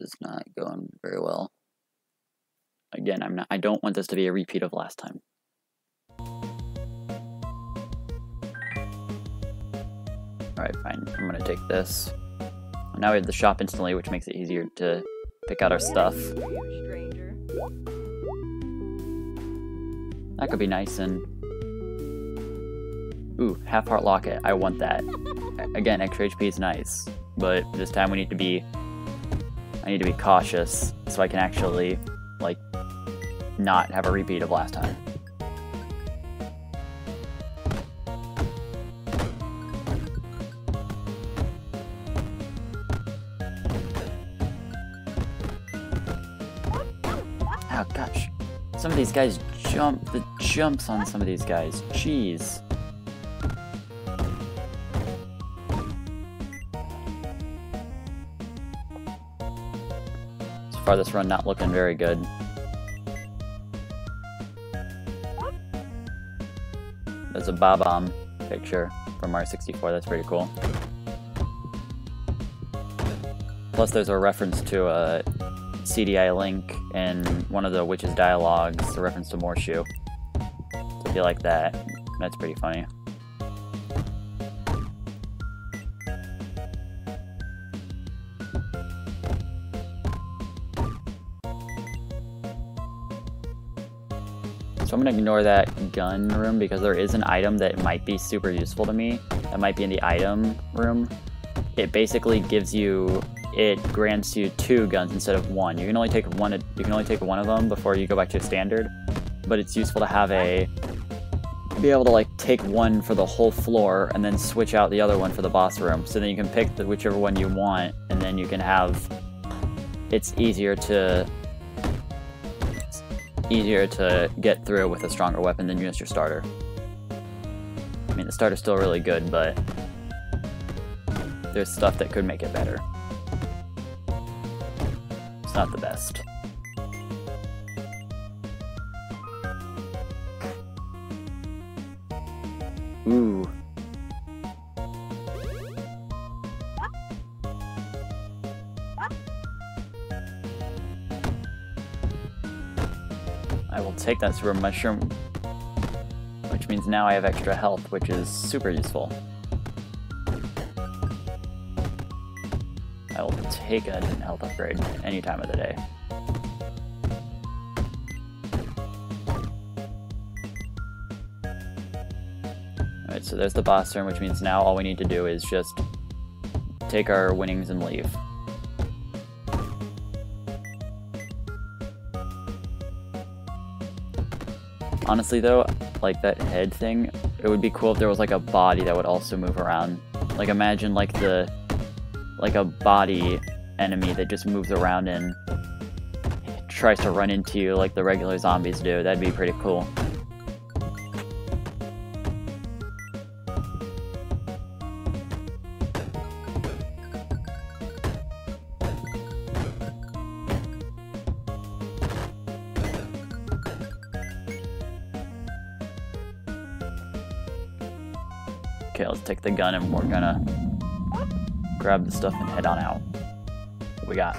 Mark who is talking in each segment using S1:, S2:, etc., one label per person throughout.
S1: Is not going very well. Again, I'm not I don't want this to be a repeat of last time. Alright, fine. I'm gonna take this. Now we have the shop instantly, which makes it easier to pick out our stuff. That could be nice and... Ooh, half heart locket. I want that. Again, extra HP is nice, but this time we need to be... I need to be cautious so I can actually, like, not have a repeat of last time. Oh gosh. Some of these guys jump, the jumps on some of these guys. Jeez. Far this run not looking very good. There's a Bob-omb picture from R64, that's pretty cool. Plus there's a reference to a CDI link in one of the Witch's dialogues, a reference to Morshu. So if you like that, that's pretty funny. I'm gonna ignore that gun room because there is an item that might be super useful to me. That might be in the item room. It basically gives you it grants you two guns instead of one. You can only take one. You can only take one of them before you go back to standard, but it's useful to have a be able to like take one for the whole floor and then switch out the other one for the boss room. So then you can pick the whichever one you want, and then you can have. It's easier to easier to get through with a stronger weapon than just your starter. I mean, the starter's still really good, but there's stuff that could make it better. It's not the best. Ooh. I will take that super mushroom, which means now I have extra health, which is super useful. I will take a health upgrade any time of the day. Alright, so there's the boss turn, which means now all we need to do is just take our winnings and leave. Honestly though, like that head thing, it would be cool if there was like a body that would also move around. Like imagine like the like a body enemy that just moves around and tries to run into you like the regular zombies do. That'd be pretty cool. Okay, let's take the gun and we're gonna grab the stuff and head on out. What we got?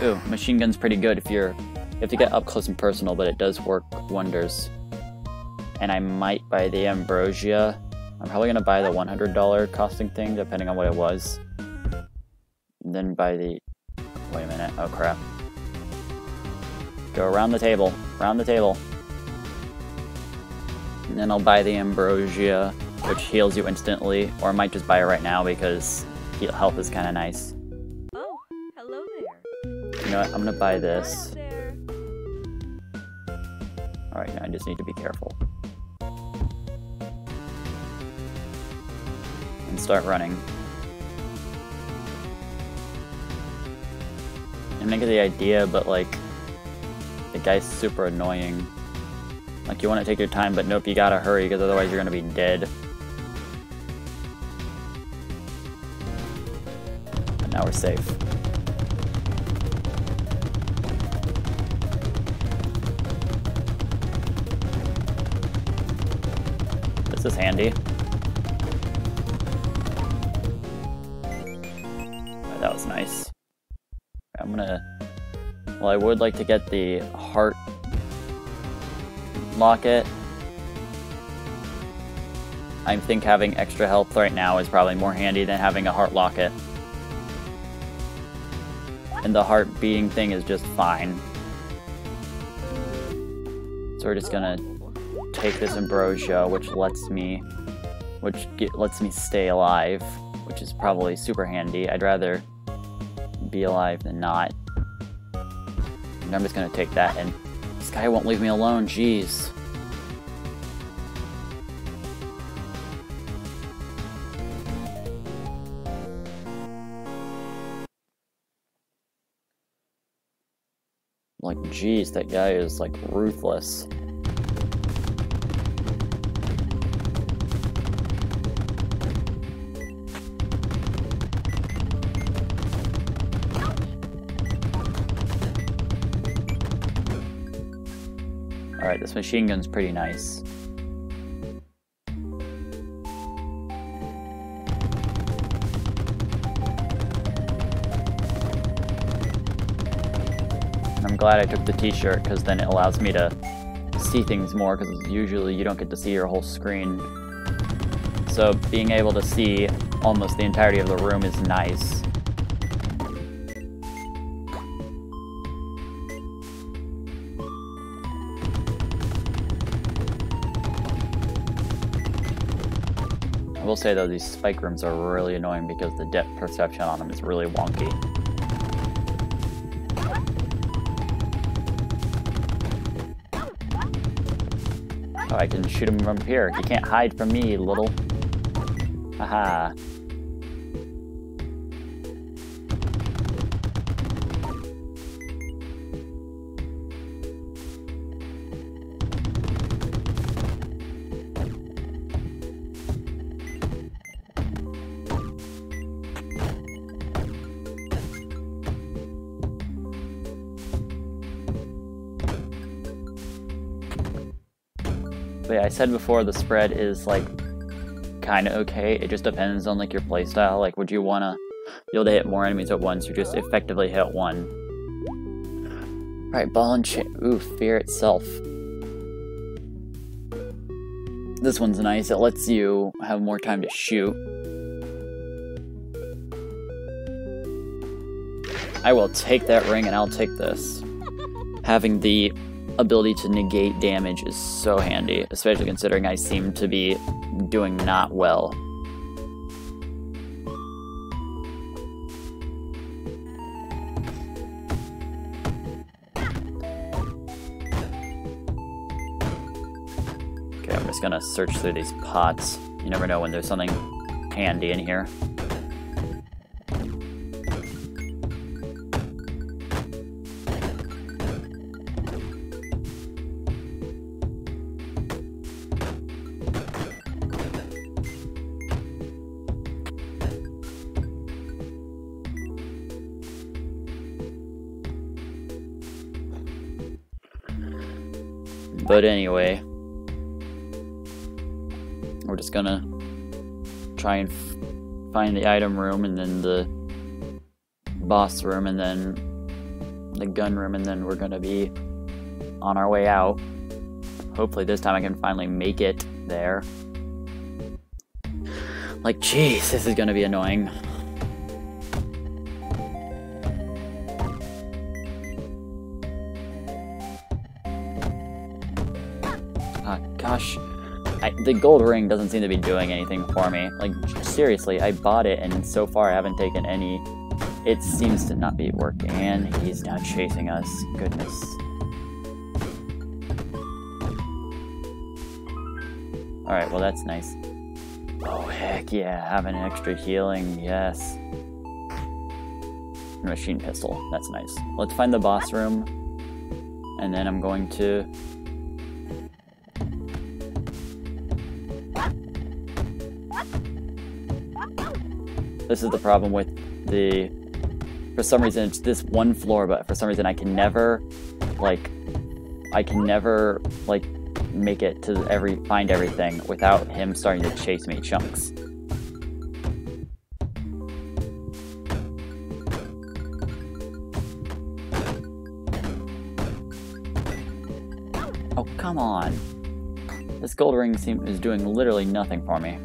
S1: Ooh, machine gun's pretty good if you're you have to get up close and personal, but it does work wonders. And I might buy the Ambrosia. I'm probably gonna buy the $100 costing thing, depending on what it was. And then buy the... Wait a minute, oh crap. Go around the table, around the table. And then I'll buy the Ambrosia, which heals you instantly, or I might just buy it right now because heal health is kind of nice.
S2: Oh, hello there.
S1: You know what, I'm gonna buy this. Alright, now I just need to be careful. And start running. And I get the idea, but like, the guy's super annoying. Like, you want to take your time, but nope, you gotta hurry, because otherwise you're gonna be dead. And now we're safe. This is handy. Oh, that was nice. I'm gonna... Well, I would like to get the heart locket. I think having extra health right now is probably more handy than having a heart locket. And the heart beating thing is just fine. So we're just gonna take this ambrosia, which lets me, which get, lets me stay alive, which is probably super handy. I'd rather be alive than not. And I'm just gonna take that, and this guy won't leave me alone. Jeez. Like, jeez, that guy is like ruthless. Alright, this machine gun's pretty nice. I'm glad I took the t-shirt because then it allows me to see things more because usually you don't get to see your whole screen. So being able to see almost the entirety of the room is nice. Will say though, these spike rooms are really annoying because the depth perception on them is really wonky. Oh, I can shoot him from here. You can't hide from me, little. Haha. But yeah, I said before the spread is like kind of okay. It just depends on like your playstyle. Like, would you want to be able to hit more enemies at once or just effectively hit one? Right, ball and chain. Ooh, fear itself. This one's nice. It lets you have more time to shoot. I will take that ring and I'll take this. Having the ability to negate damage is so handy, especially considering I seem to be doing not well. Okay, I'm just gonna search through these pots. You never know when there's something handy in here. But anyway, we're just gonna try and find the item room and then the boss room and then the gun room and then we're gonna be on our way out. Hopefully this time I can finally make it there. Like, jeez, this is gonna be annoying. Ah, gosh. I, the gold ring doesn't seem to be doing anything for me. Like, seriously, I bought it and so far I haven't taken any. It seems to not be working, and he's now chasing us. Goodness. Alright, well, that's nice. Oh, heck yeah, having extra healing, yes. Machine pistol, that's nice. Let's find the boss room, and then I'm going to This is the problem with the. For some reason, it's this one floor, but for some reason, I can never, like, I can never, like, make it to every find everything without him starting to chase me chunks. Oh, come on. This gold ring seem is doing literally nothing for me.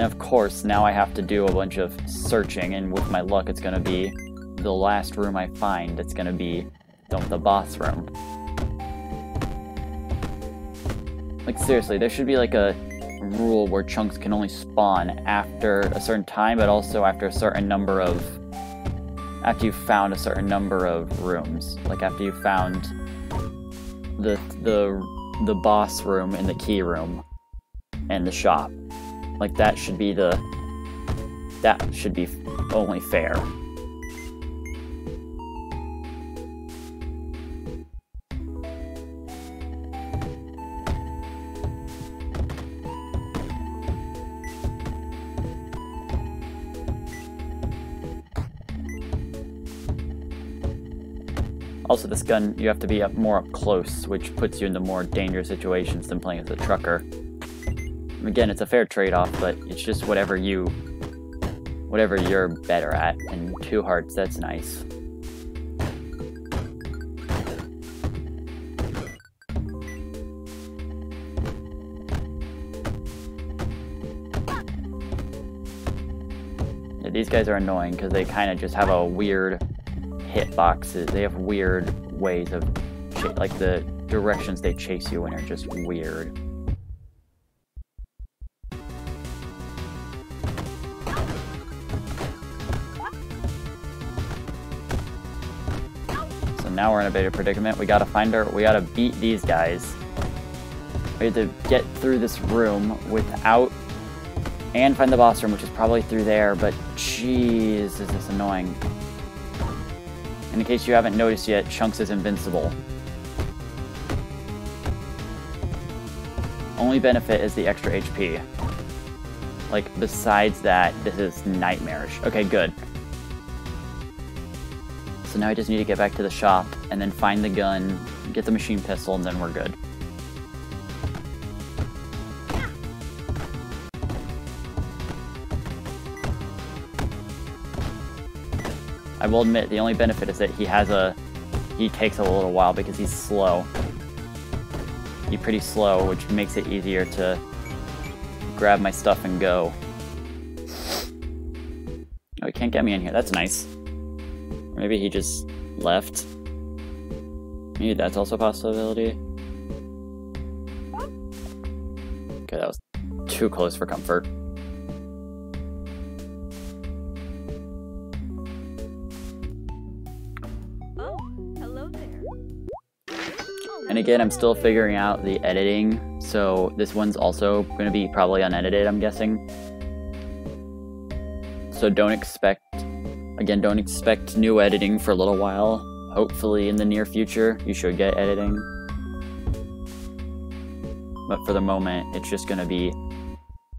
S1: And of course, now I have to do a bunch of searching, and with my luck, it's gonna be the last room I find. It's gonna be the, boss room. Like, seriously, there should be like a rule where chunks can only spawn after a certain time, but also after a certain number of. After you've found a certain number of rooms. Like, after you've found the, the, the boss room and the key room and the shop. Like, that should be the. That should be only fair. Also, this gun, you have to be up more up close, which puts you into more dangerous situations than playing as a trucker. Again, it's a fair trade-off, but it's just whatever you... Whatever you're better at, and two hearts, that's nice. Yeah, these guys are annoying because they kind of just have a weird hitboxes. They have weird ways of, like the directions they chase you in are just weird. Now we're in a bit of predicament. We gotta find our, we gotta beat these guys. We have to get through this room without, and find the boss room, which is probably through there, but jeez, is this annoying. In case you haven't noticed yet, Chunks is invincible. Only benefit is the extra HP. Like, besides that, this is nightmarish. Okay, good. So now I just need to get back to the shop, and then find the gun, get the machine pistol, and then we're good. I will admit, the only benefit is that he has a... He takes a little while because he's slow. He's pretty slow, which makes it easier to grab my stuff and go. Oh, he can't get me in here. That's nice. Maybe he just left. Maybe that's also a possibility. Okay, that was too close for comfort. Oh, and again, I'm still figuring out the editing, so this one's also going to be probably unedited, I'm guessing. So don't expect, again, don't expect new editing for a little while. Hopefully in the near future, you should get editing. But for the moment, it's just going to be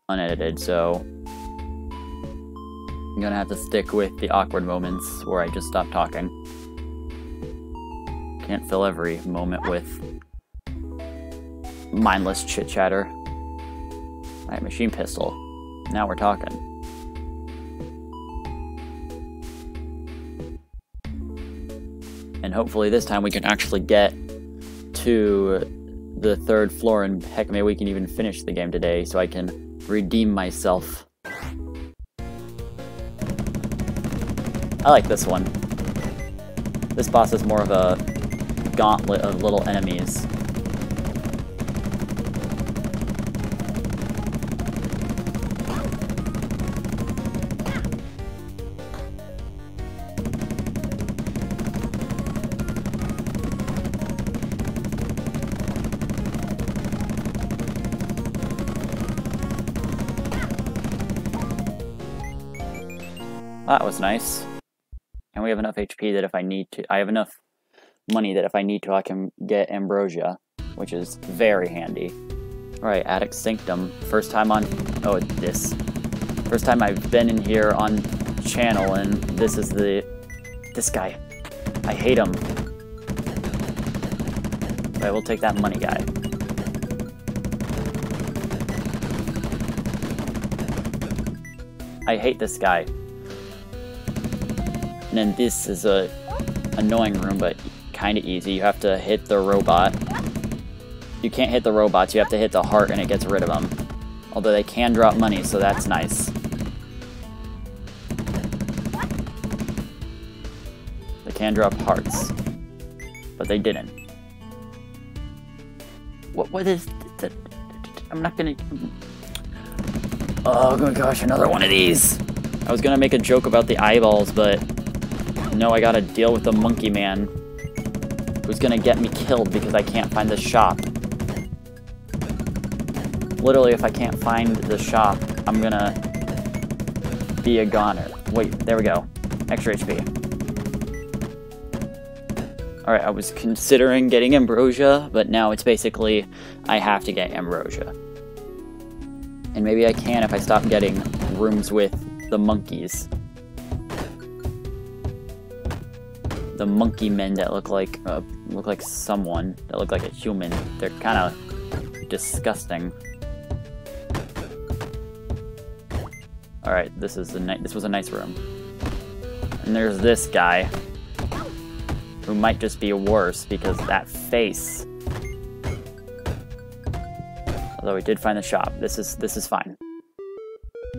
S1: unedited, so I'm going to have to stick with the awkward moments where I just stop talking. Can't fill every moment with mindless chit chatter. Alright, machine pistol. Now we're talking. And hopefully this time we can actually get to the third floor and heck maybe we can even finish the game today so I can redeem myself. I like this one. This boss is more of a gauntlet of little enemies. That was nice. And we have enough HP that if I need to, I have enough money that if I need to, I can get Ambrosia, which is very handy. Alright, Attic Sanctum. First time on... Oh, this. First time I've been in here on channel, and this is the... This guy. I hate him. But I will take that money guy. I hate this guy. And then this is a annoying room, but kind of easy. You have to hit the robot you can't hit the robots, you have to hit the heart and it gets rid of them. Although they can drop money, so that's nice. They can drop hearts. But they didn't. What, what is... that? I'm not gonna... Oh my gosh, another one of these! I was gonna make a joke about the eyeballs, but... No, I gotta deal with the monkey man. Who's gonna get me killed because I can't find the shop. Literally, if I can't find the shop, I'm gonna be a goner. Wait, there we go. Extra HP. Alright, I was considering getting Ambrosia, but now it's basically I have to get Ambrosia. And maybe I can if I stop getting rooms with the monkeys. The monkey men that look like uh, look like someone that look like a human. They're kind of disgusting. All right, this is a this was a nice room. And there's this guy who might just be worse because that face. Although we did find the shop. This is this is fine.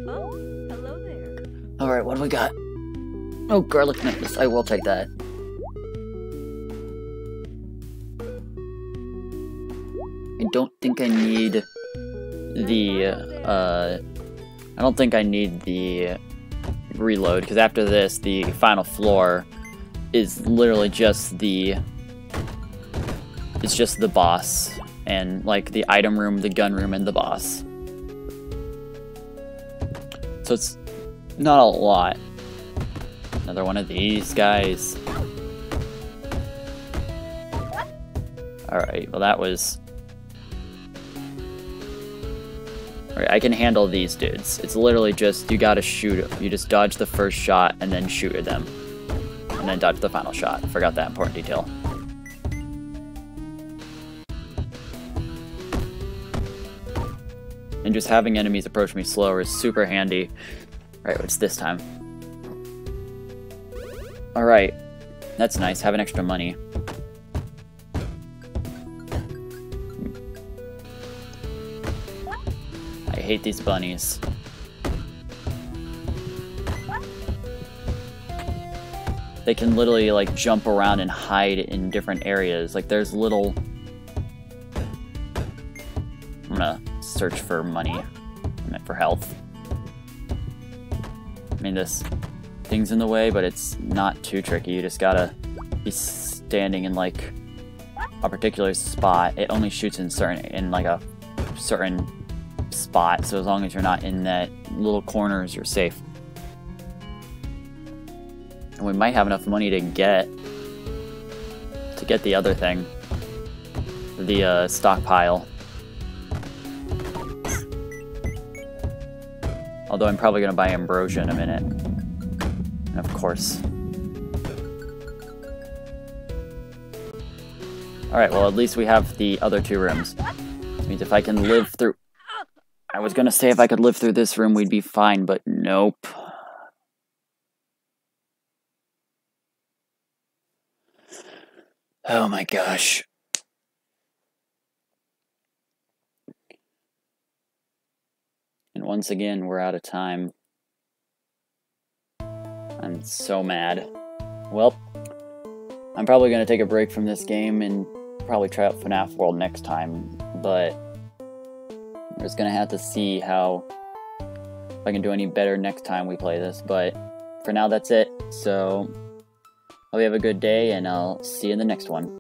S2: Oh, hello there.
S1: All right, what do we got? Oh, garlic necklace. I will take that. Don't think I need the uh I don't think I need the reload because after this the final floor is literally just the it's just the boss and like the item room, the gun room and the boss. So it's not a lot. Another one of these guys. Alright, well that was... I can handle these dudes. It's literally just, you gotta shoot them. You just dodge the first shot and then shoot at them. And then dodge the final shot. Forgot that important detail. And just having enemies approach me slower is super handy. Right, what's this time? Alright, that's nice, having extra money. I hate these bunnies. They can literally like jump around and hide in different areas. Like there's little... I'm gonna search for money. For health. I mean, this thing's in the way, but it's not too tricky. You just gotta be standing in like a particular spot. It only shoots in certain in like a certain spot, so as long as you're not in that little corners, you're safe. And we might have enough money to get to get the other thing, the uh, stockpile. Although I'm probably going to buy Ambrosia in a minute. And of course. Alright, well at least we have the other two rooms. Which means if I can live through... I was to say if I could live through this room we'd be fine, but nope. Oh my gosh. And once again, we're out of time. I'm so mad. Well, I'm probably going to take a break from this game and probably try out FNAF World next time, but we're just to have to see how if I can do any better next time we play this, but for now that's it. So, hope you have a good day and I'll see you in the next one.